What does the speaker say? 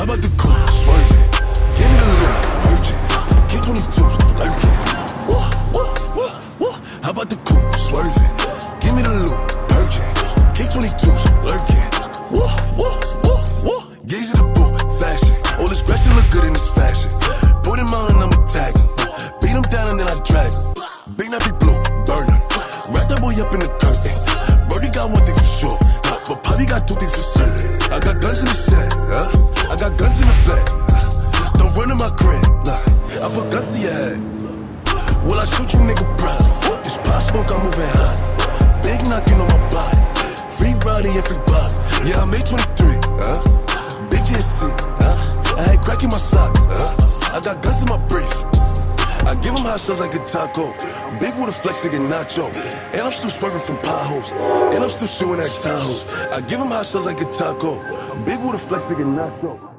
How about the cook? Swerve it. Give me the look. Purge it. Get 22s. Lurk it. Woo, woo, woo, woo. How about the cook? Swerve it. Give me the look. Purge it. Get 22s. Lurk it. Woo, woo, woo, woo. Gaze at the boot. Fashion. All this grass look good in this fashion. Boy, them out and I'm attacking. Beat them down and then I drag them. Big nappy blue. Burner. Wrap that boy up in the curtain. Birdie got one thing for sure. But Poppy got two things for sure. respect. Don't run in my crib. I put guns to your head. Will I shoot you, nigga, bruh? It's pop smoke, I'm moving high. Big knocking on my body. Free riding every body. Yeah, I made 23. Uh. Big GSC. Huh? I had crack in my socks. Uh. I got guns in my briefs. I give them hot shots like a taco. Big with a flex like a nacho. And I'm still swerving from potholes. And I'm still shooting at Tahoe. I give them hot shots like a taco. Big with a flex like a nacho.